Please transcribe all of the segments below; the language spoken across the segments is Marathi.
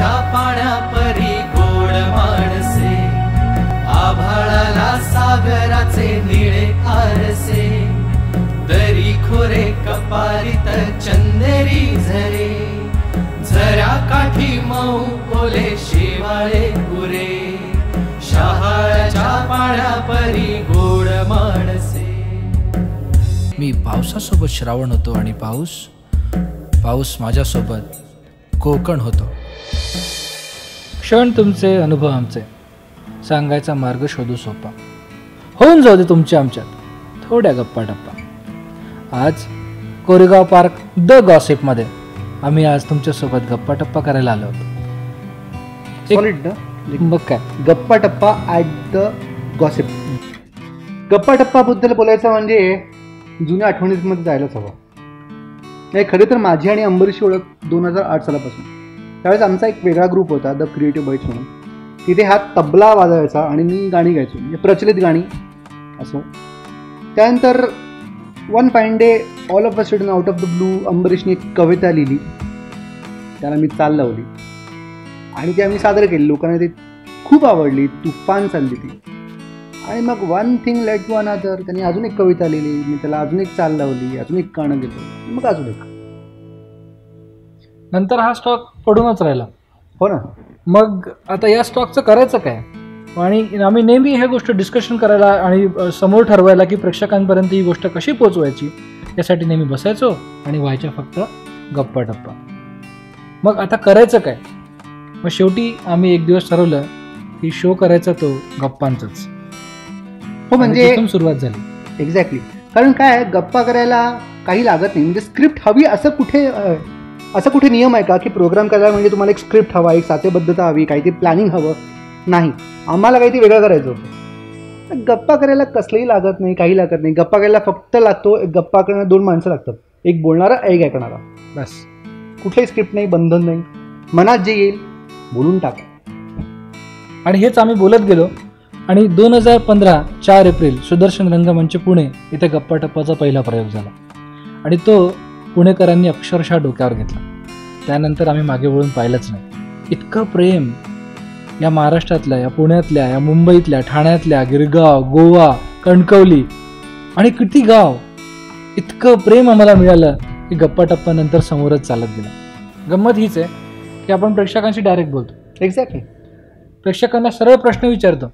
शाहाळाच्या पाण्यापरी गोड माणसे. आभाळाला सागराचे निळे आरसे. दरी खोरे कपारीत चंदेरी झरे. झऱ्या काठी मऊ ओले शेवाळे गुरे शहाळ्याच्या पाण्यापरी गोड माणसे. मी पावसासोबत श्रावण होतो आणि पाऊस पाऊस माझ्यासोबत कोकण होतो. क्षण तुमचे अनुभव आमचे. सांगायचा मार्ग शोधू सोपा. होऊन जाऊ दे तुमच्या आमच्यात. थोड्या गप्पा टप्पा. आज कोरेगाव पार्क द गॉसिपमध्ये आम्ही आज तुमच्यासोबत गप्पा टप्पा करायला आलो होतो. मग काय? गप्पा टप्पा ॲट द गॉसिप गप्पा टप्पाबद्दल बोलायचं म्हणजे जुन्या आठवणींमध्ये जायलाच हवं. नाही खरे तर माझी आणि अंबरीची ओळख दोन हजार आठ सालापासून. त्यावेळेस आमचा एक वेगळा ग्रुप होता द क्रिएटिव्ह बाईट्स म्हणून. तिथे हा तबला वाजवायचा आणि मी गाणी गायचो म्हणजे प्रचलित गाणी असो. त्यानंतर one fine day all of a sudden out of the blue अंबरीशने एक कविता लिहिली. त्याला मी चाल लावली. आणि ती आम्ही सादर केली. लोकांना ती खूप आवडली. तुफान चालली ती. आणि मग one thing led to another त्यांनी अजून एक कविता लिहिली. मी त्याला अजून एक चाल लावली. अजून एक गाणं गेलं मग अजून एक. नंतर हा स्टॉक पडूनच राहिला. हो ना. मग आता या स्टॉकचं करायचं काय? आणि आम्ही नेहमी ह्या गोष्ट डिस्कशन करायला आणि समोर ठरवायला की प्रेक्षकांपर्यंत ही गोष्ट कशी पोचवायची यासाठी नेहमी बसायचो आणि व्हायच्या फक्त गप्पा टप्पा. मग आता करायचं काय? मग शेवटी आम्ही एक दिवस ठरवलं की शो करायचा तो गप्पांचाच. हो म्हणजे सुरुवात झाली. एक्झॅक्टली कारण काय गप्पा करायला काही लागत नाही. म्हणजे स्क्रिप्ट हवी असं कुठे असं कुठे नियम आहे का की प्रोग्राम करायला म्हणजे तुम्हाला एक स्क्रिप्ट हवा एक साचेबद्धता हवी काहीतरी प्लॅनिंग हवं? नाही. आम्हाला काहीतरी वेगळं करायचं होतं. गप्पा करायला कसलंही लागत नाही काही लागत नाही. गप्पा करायला फक्त लागतो एक गप्पा करणारा दोन माणसं लागतात. एक बोलणारा एक ऐकणारा. बस. कुठलंही स्क्रिप्ट नाही बंधन नाही. मनात जे येईल बोलून टाका. आणि हेच आम्ही बोलत गेलो. आणि दोन हजार पंधरा चार एप्रिल सुदर्शन रंगमंच पुणे इथे गप्पा टप्पाचा पहिला प्रयोग झाला. आणि तो पुणेकरांनी अक्षरशः डोक्यावर घेतला. त्यानंतर आम्ही मागे वळून पाहिलंच नाही. इतकं प्रेम या महाराष्ट्रातल्या या पुण्यातल्या या मुंबईतल्या ठाण्यातल्या गिरगाव गोवा कणकवली आणि किती गाव इतकं प्रेम आम्हाला मिळालं की गप्पा टप्पा नंतर समोरच चालत गेला. गंमत हीच आहे की आपण प्रेक्षकांशी डायरेक्ट बोलतो. एक्झॅक्टली प्रेक्षकांना सरळ प्रश्न विचारतो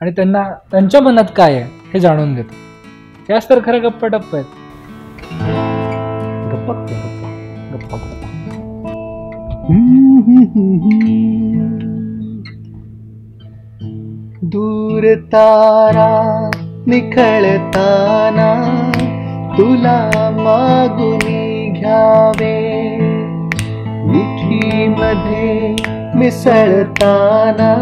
आणि त्यांना त्यांच्या मनात काय आहे हे जाणून घेतो. याच तर खऱ्या गप्पा टप्पा आहेत गप्पा गप्पा गप्पा गप्पा दूर तारा निखळताना तुला मागुनी घ्यावे। मिठीमध्ये मिसळताना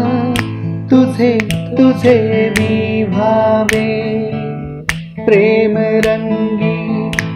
तुझे तुझे विभावे। प्रेम रंगी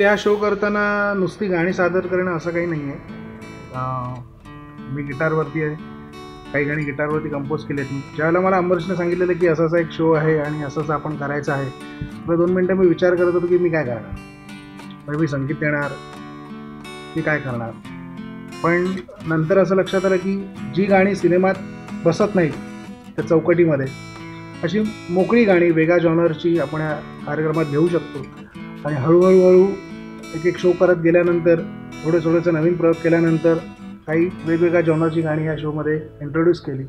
आपले हा शो करताना नुसती गाणी सादर करणं असं काही नाही आहे मी गिटारवरती आहे. काही गाणी गिटारवरती कंपोज केले आहेत मी. ज्यावेळेला मला अंबरीशने सांगितलेलं की असा असा एक शो आहे आणि असं असं आपण करायचं आहे तर दोन मिनटं मी विचार करत होतो की मी काय करणार? तर मी संगीत देणार की काय करणार? पण नंतर असं लक्षात आलं की जी गाणी सिनेमात बसत नाहीत त्या चौकटीमध्ये अशी मोकळी गाणी वेगळ्या जॉनरची आपण या कार्यक्रमात घेऊ शकतो. आणि हळूहळू हळू एक एक शो करत गेल्यानंतर थोडं थोडंसं नवीन प्रयोग केल्यानंतर काही वेगवेगळ्या जॉनरची गाणी या शोमध्ये इंट्रोड्यूस केली.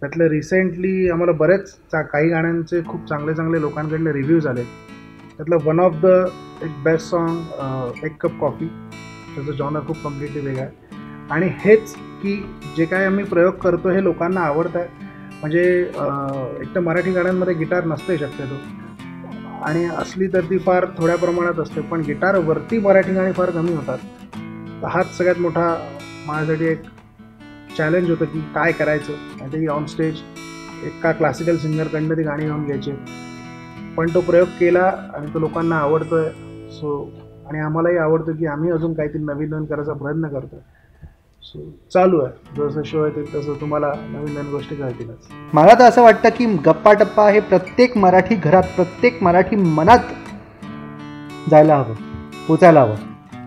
त्यातलं रिसेंटली आम्हाला बरेच चा काही गाण्यांचे खूप चांगले चांगले लोकांकडले रिव्ह्यूज आले त्यातलं वन ऑफ द एक बेस्ट सॉन्ग एक कप कॉफी त्याचं जॉनर खूप कम्प्लिटली वेगळा आहे. आणि हेच की जे काय आम्ही प्रयोग करतो हे लोकांना आवडत आहे. म्हणजे एक तर मराठी गाण्यांमध्ये गिटार नसते शक्यतो. आणि असली तर ती फार थोड्या प्रमाणात असते पण गिटारवरती मराठी गाणी फार कमी होतात. तर हाच सगळ्यात मोठा माझ्यासाठी एक चॅलेंज होतं की काय करायचं. आणि ते ऑन स्टेज एका क्लासिकल सिंगरकडनं ती गाणी गाऊन घ्यायचे. पण तो प्रयोग केला आणि तो लोकांना आवडतोय. सो आणि आम्हालाही आवडतं की आम्ही अजून काहीतरी नवीन नवीन करायचा प्रयत्न करतोय. सो चालू आहे. जसं शो येतील तसं तुम्हाला नवीन नवीन गोष्टी कळतीलच. मला तर असं वाटतं की गप्पा टप्पा हे प्रत्येक मराठी घरात प्रत्येक मराठी मनात जायला हवं पोचायला हवं.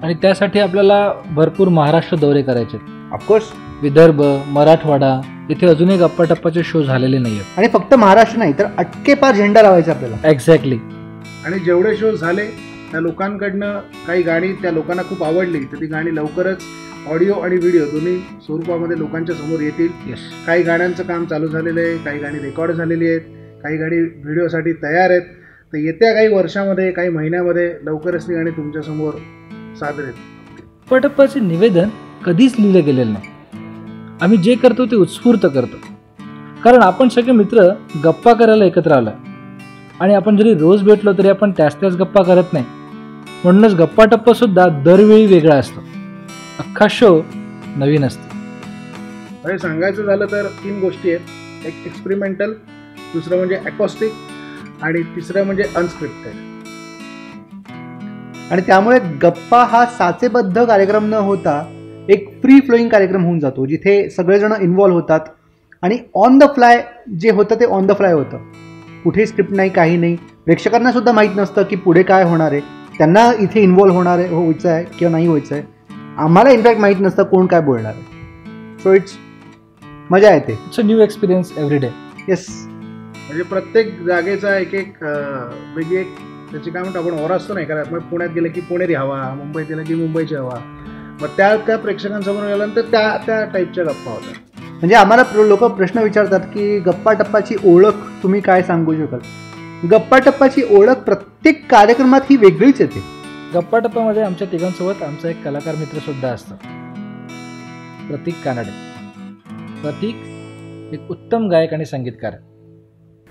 आणि त्यासाठी आपल्याला भरपूर महाराष्ट्र दौरे करायचे ऑफकोर्स विदर्भ मराठवाडा इथे अजूनही गप्पा टप्पाचे शो झालेले नाही आहेत आणि फक्त महाराष्ट्र नाही तर अटकेपार झेंडा लावायचा आपल्याला. एक्झॅक्टली आणि जेवढे शो झाले त्या लोकांकडनं काही गाणी त्या लोकांना खूप आवडली तर ती गाणी लवकरच ऑडिओ आणि व्हिडिओ दोन्ही स्वरूपामध्ये लोकांच्या समोर येतील. येस काही गाण्यांचं काम चालू झालेलं आहे काही गाणी रेकॉर्ड झालेली आहेत काही गाणी व्हिडिओसाठी तयार आहेत. तर येत्या काही वर्षामध्ये काही महिन्यामध्ये लवकरच ती गाणी तुमच्यासमोर सादर आहेत. गप्पाटप्पाचे निवेदन कधीच लिहिलं गेलेलं नाही. आम्ही जे करतो ते उत्स्फूर्त करतो. कारण आपण सगळे मित्र गप्पा करायला एकत्र आलो आणि आपण जरी रोज भेटलो तरी आपण त्याच त्याच गप्पा करत नाही. म्हणूनच गप्पा टप्पा सुद्धा दरवेळी वेगळा असतो. अख्खा शो नवीन असतो. म्हणजे सांगायचं झालं तर तीन गोष्टी आहेत. एक एक्सपेरिमेंटल दुसरं म्हणजे अकॉस्टिक आणि तिसरं म्हणजे अनस्क्रिप्टेड आणि त्यामुळे गप्पा हा साचेबद्ध कार्यक्रम न होता एक फ्री फ्लोईंग कार्यक्रम होऊन जातो जिथे सगळेजण इन्वॉल्व्ह होतात. आणि ऑन द फ्लाय जे होतं ते ऑन द फ्लाय होतं. कुठेही स्क्रिप्ट नाही काही नाही. प्रेक्षकांना सुद्धा माहीत नसतं की पुढे काय होणार आहे. त्यांना इथे इन्वॉल्व्ह होणार आहे व्हायचं आहे किंवा नाही व्हायचं आहे. आम्हाला इनफॅक्ट माहीत नसतं कोण काय बोलणार. सो इट्स मजा येते. It's a new experience every day yes म्हणजे प्रत्येक जागेचा एक एक वेगळी एक त्याची काय म्हणतो आपण ओरा असतो नाही कारण मग पुण्यात गेलं की पुणेरी हवा मुंबईत गेलं की मुंबईची हवा. मग त्या त्या प्रेक्षकांसमोर गेल्यानंतर त्या त्या टाईपच्या गप्पा होत्या म्हणजे आम्हाला लोक प्रश्न विचारतात की गप्पा टप्पाची ओळख तुम्ही काय सांगू शकाल? गप्पा टप्पाची ओळख प्रत्येक कार्यक्रमात ही वेगळीच येते. गप्पा टप्पामध्ये आमच्या तिघांसोबत आमचा एक कलाकार मित्र सुद्धा असतो. प्रतीक कानडे. प्रतीक एक उत्तम गायक आणि संगीतकार.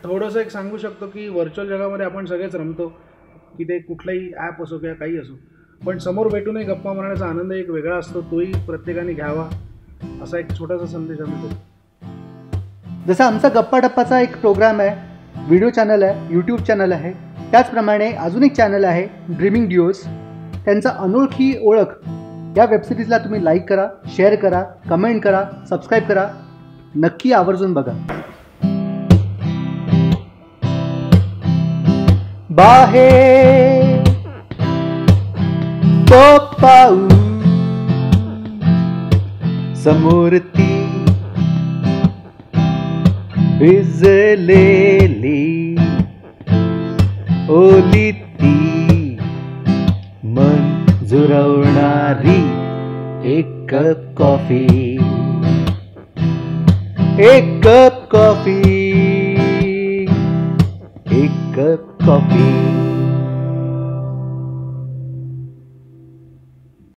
थोडंसं एक सांगू शकतो की व्हर्च्युअल जगामध्ये आपण सगळेच रमतो. की ते कुठलाही ॲप असो किंवा काही असो. पण समोर भेटूनही गप्पा मारण्याचा आनंद एक वेगळा असतो. तोही प्रत्येकाने घ्यावा. असा एक छोटासा संदेश आम्ही देतो. जसा आमचा गप्पा टप्पाचा एक प्रोग्राम आहे. व्हिडिओ चॅनल आहे. यूट्यूब चॅनल आहे. त्याचप्रमाणे अजून एक चॅनल आहे ड्रीमिंग डिओज त्यांचा अनोळखी ओळख या वेबसिरीजला तुम्ही लाईक करा शेअर करा कमेंट करा सबस्क्राईब करा. नक्की आवर्जून बघा. बाहे तो पाऊस समोर ती भिजलेली. जुरवणारी एक कप कॉफी. एक कप कॉफी. एक कप कॉफी.